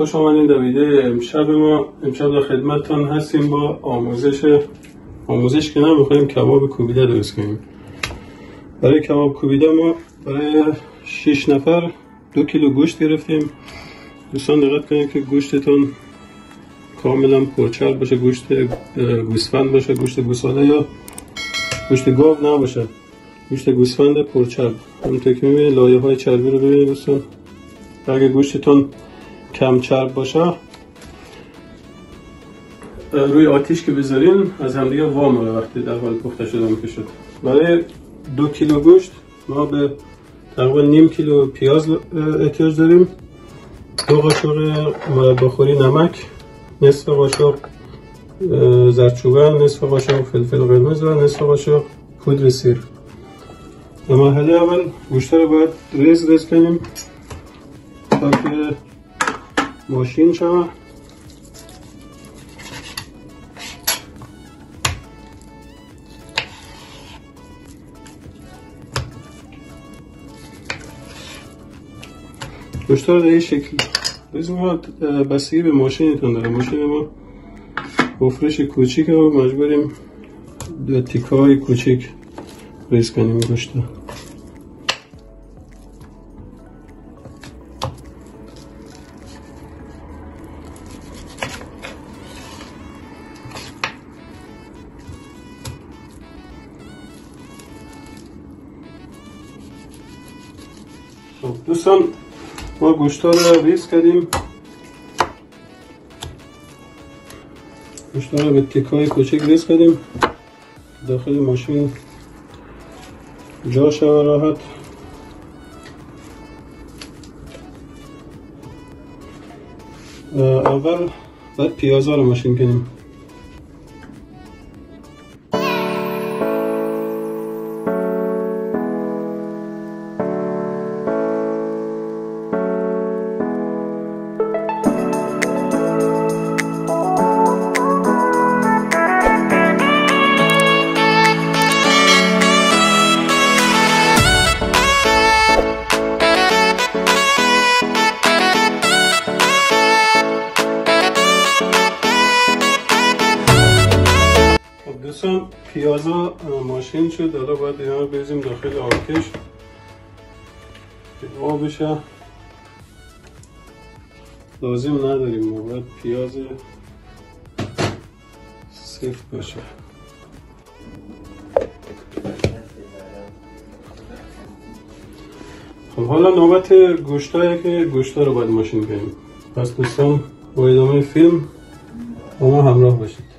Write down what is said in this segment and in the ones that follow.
خوش آمدین در امشب ما امشب در خدمتتان هستیم با آموزش آموزش که نمی‌خوایم کباب کوبیده درست کنیم. برای کباب کوبیده ما برای 6 نفر دو کیلو گوشت گرفتیم. دوستان دقت کنید که گوشتتون کاملا پرچرب باشه گوشت گوسفند باشه گوشت گوساله یا گوشت گاو نباشه. گوشت گوسفند پرچرب. همونطور که می‌بینید لایه های چربی رو ببینید دوستان. اگه گوشتتون کم چرب باشه روی آتیش که بذارین از همدیگه وام وقتی در حال پخته شده می‌کشد برای دو کیلو گوشت ما به تقریبا نیم کیلو پیاز احتیاج داریم. دو قاشق بخوری نمک نصف قاشق زرچوبن نصف قاشق فلفل قرمز و نصف قاشق پودر سیر. در مرحله اول گوشت رو باید ریز ریز کنیم تا که ماشین گوشت رو در این شکل. ما بستگی به ماشینتون داره ماشین ما بفرش کوچیک و مجبوریم دو تیکه های کوچیک ریز کنیم گوشت گوشتا رو ریز کردیم. گوشتا رو به تیکای کوچک ریز کردیم. داخل ماشین جا شود راحت. اول باید پیازا رو ماشین کنیم. دوستان پیازا ماشین شد. حالا باید اینا رو بریزیم داخل آتش. که بشه لازم نداریم. ما باید پیاز سفت باشه. خب حالا نوبت گوشتایی که گوشتا رو باید ماشین کنیم. پس دوستان با ادامه فیلم با ما همراه باشید.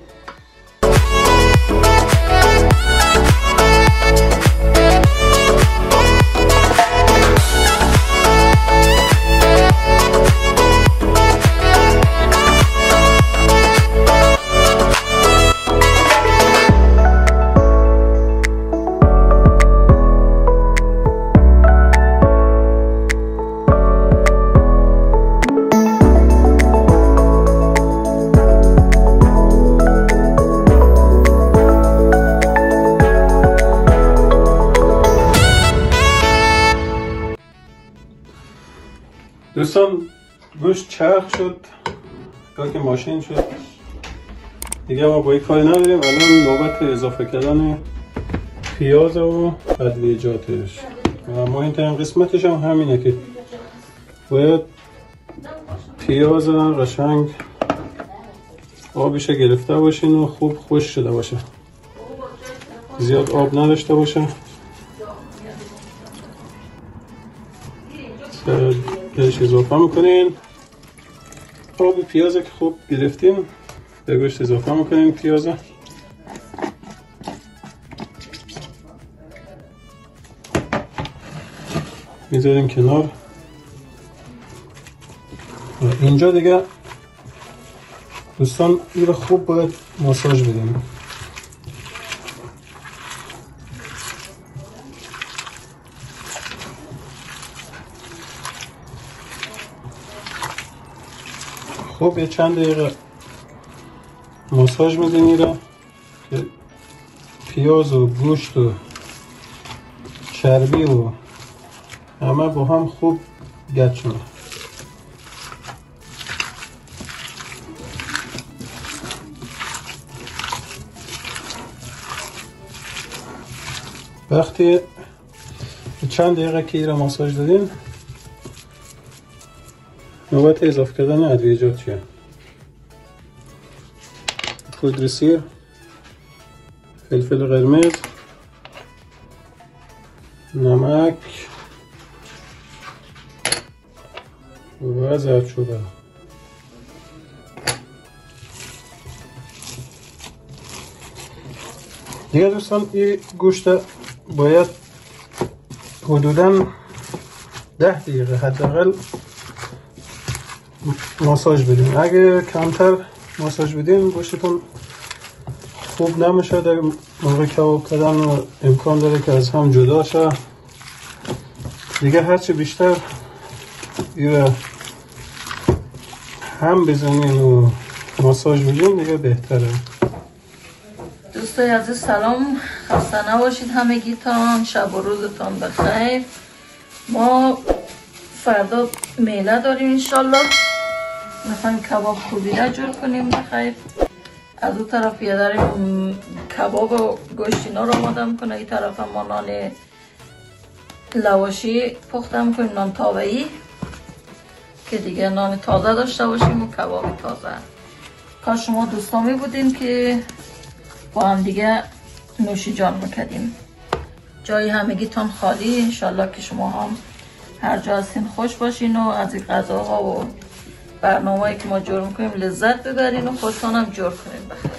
گوشت چرخ شد. که ماشین شد. دیگه ما با این کاری نداریم. الان نوبت اضافه کردن پیاز و ادویجاتش و مهمترین قسمتش هم همینه که باید پیاز قشنگ آبش گرفته باشین و خوب خوش شده باشه. زیاد آب نداشته باشه. بهش اضافه می‌کنین. آب پیاز که خوب گرفتیم. به گوشت اضافه می‌کنین پیاز. می‌ذاریم کنار. اینجا دیگه دوستان این رو خوب باید ماساژ بدیم. خب یه چند دقیقه ماساژ میدین را که پیاز و گوشت و چربی و همه با هم خوب گچ شده وقتی چند دقیقه که ایره ماساژ دادیم نوبت اضافه کردن ادویجات چیه؟ پودر سیر فلفل قرمز نمک و زردچوبه دیگه دوستان این گوشت باید حدودا ده دقیقه حداقل ماساژ بدیم. اگه کمتر ماساژ بدیم گوشتتون خوب نمیشه. در موقع کباب کردن امکان داره که از هم جدا شه. دیگه هرچی بیشتر ایره هم بزنین و ماساژ بدین دیگه بهتره. دوستای عزیز سلام. خسته نباشید همگیتان. شب و روزتان بخیر. ما فردا میله داریم انشالله. می‌خوایم کباب خوبیده جور کنیم بخیر از اون طرف یه داریم کباب و گوشتینا رو آماده می‌کنه این طرف ما نان لواشی پخته می‌کنیم نان تاوهی که دیگه نان تازه داشته باشیم و کباب تازه. کاش شما دوستامی بودیم که با هم دیگه نوشی جان می‌کردیم. جای همگی تان خالی. انشالله که شما هم هر جا هستین خوش باشین و از این غذاها و برنامه که ما جور می‌کنیم لذت ببرین و خودتان هم جور کنیم. بخیر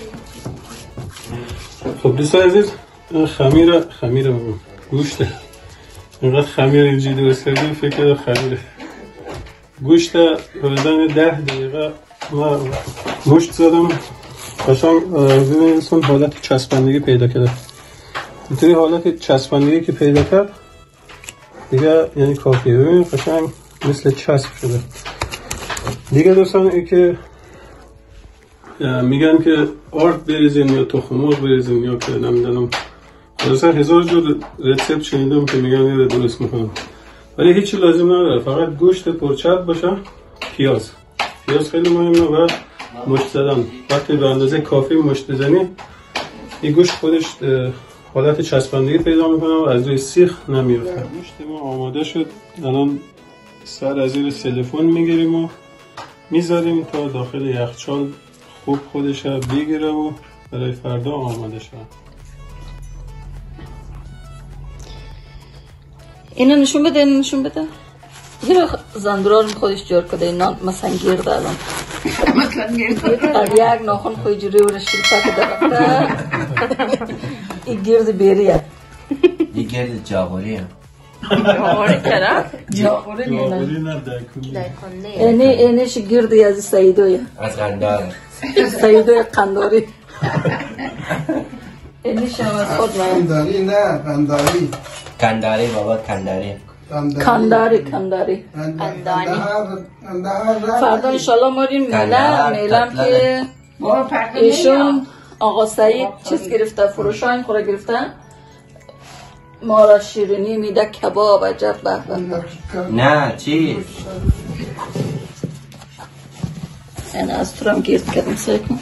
خب دوست عزیز خمیر خمیر گوشت. اینقدر خمیر اینجی درست کردیم فکر خمیر گوشت حدودن ده دقیقه. ما گوشت زدم. قشنگ ببینید حالت چسبندگی پیدا کرده. اینطوری حالت چسبندگی که پیدا کرد؟ دیگه یعنی کافیه. ببینید قشنگ مثل چسب شده. دیگه دوستان ای که میگن که آرد بریزین یا تخم بریزین یا که نمی‌دونم. خلاصه هزار جور رسپت شنیدم که میگن این درست می‌کنم. ولی هیچی لازم نداره. فقط گوشت پرچرب باشه پیاز. پیاز خیلی مهمه و مشت زدن. وقتی به اندازه کافی مشت بزنی این گوشت خودش حالت چسبندگی پیدا می‌کنه و از روی سیخ نمیفته گوشت ما آماده شد. الان سر از زیر سلفون می‌گیریم و می‌ذاریم تا داخل یخچال خوب خودش بگیره و برای فردا آماده شد اینو نشون بده اینو نشون بده. یه زندرار خودش جور کرده اینا مثلا گرد الان. یک ناخون خوی جوری و شیلپا که درخته این گرد بیریه. این گرد جاغوری کرا نه اینه اینش گردی از سیدویه از قندار سیدوی قنداری اینش هم از خود من کنداری نه قنداری کنداری بابا کنداری کنداری کنداری فردا انشالله میله کندر، میلم. که ایشون آقا سعید چیز گرفته فروشان خوره گرفتن ما را شیرینی میده کباب عجب به به نه چی؟ این از تو هم گرد کردم سعی کن.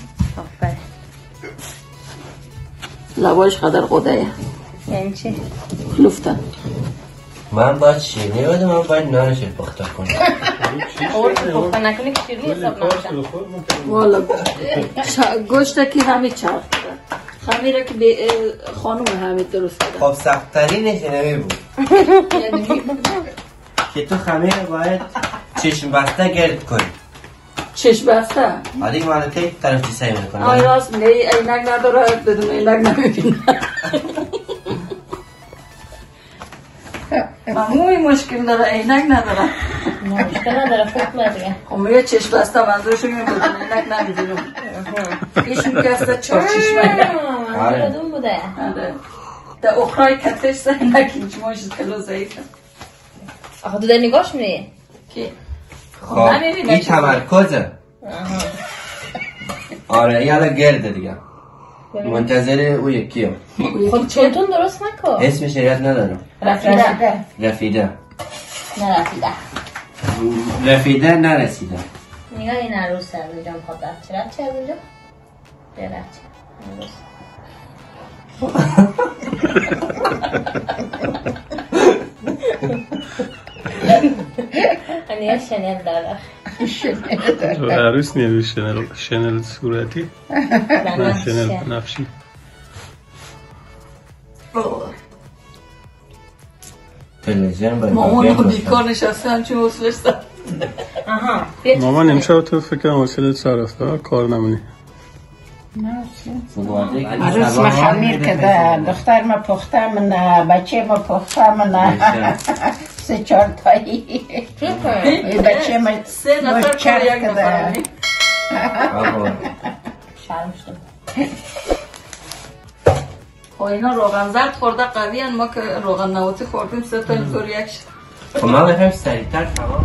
قدر قده یعنی چی؟ لفته من باید شیرینی بدم من باید نانش پخته کنم. پخته نکنی که شیرینی حساب نمیشه والا گوشت که همه چرخ کرد خمیره که به خانم همه درست کرد خب سختترینش نمی بود. که تو خمیر باید چشم بسته گرد کنی. چشم بسته؟ آدی که من کی طرف چی سعی آی می‌کنم راست میگه اینک نداره بدون اینک نمی‌بینه. ممنوعی مشکل داره اینک نداره. مشکل نداره خوب دیگه خب میگه چشم بسته منظورش اینه بدون اینک نمی‌بینم ایشون که از چهار چشمه. آره. کدوم بوده. آره. در اخرای کتش سه اینک چشماش کلو ضعیفه آخه تو در نگاش میری؟ که خب نمی‌بینه این. تمرکزه. آره یالا گرده دیگه. منتظر او یکیه. خب چونتون درست نکن. اسمش یاد ندارم. رفیده. رفیده. نه رفیده. رفیده نرسیده. نگاه این عروس از اینجا می‌خواد رفت به رفت چه یا شنل داره شنل عروس نیه شنل شنل صورتی؟ نه شنل نفشی مامان خود بیکار نشستم چون حسلش دارم. مامان امشب تو فکر حسلت سر کار نمونی. عروس ما خمیر کده دختر ما پخته منه بچه ما پخته منه. سه چهار تایی. ای بچه ما سه نفر چرخ یک نفر. شرم شد خب اینا روغن زرد خورده قوی هن. ما که روغن نواتی خوردیم سه تا اینطور یک شد. خب من بخوایم سریعتر کباب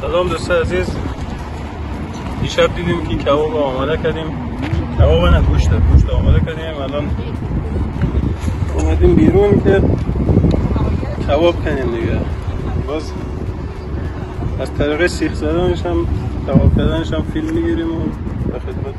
سلام دوست عزیز دیشب دیدیم که کباب آماده کردیم. کباب نه گوشت گوشت آماده کردیم. الان اومدیم بیرون که کباب کنیم دیگه. باز از طریق سیخ زدنش هم کباب کردنش هم فیلم می‌گیریم و به خدمت.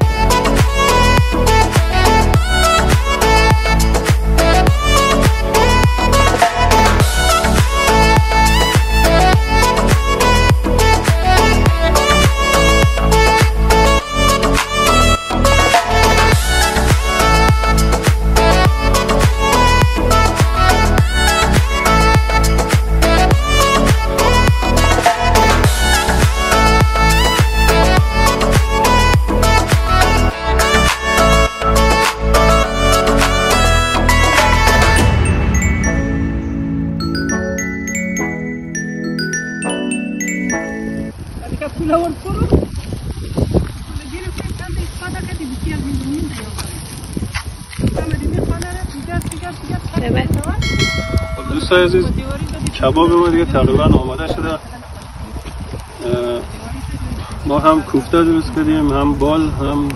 خب دوست عزیز کباب ما دیگه تقریبا آماده شده. ما هم کوفته درست کردیم هم بال هم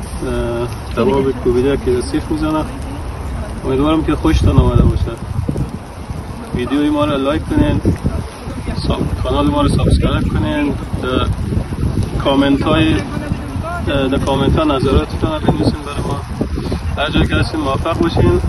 کباب کوبیده که سیخ می‌زنه. امیدوارم که خوشتان آمده باشه. ویدیوی ما رو لایک کنین کانال ما رو subscribe کنین کامنت های در کامنت ها نظراتتون رو بنویسین برای ما. هر جا که هستین موفق باشین.